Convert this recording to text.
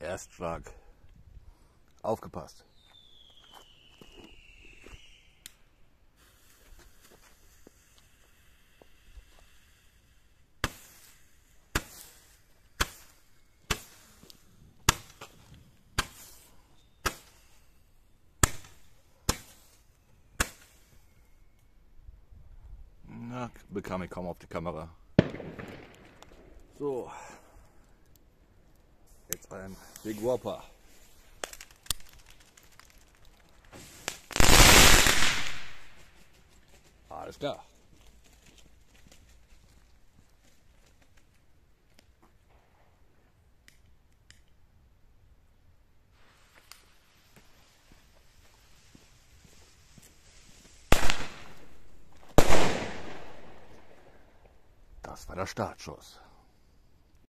Erstschlag. Aufgepasst. Na, bekam ich kaum auf die Kamera. So. Ein Big Whopper. Alles klar. Das war der Startschuss.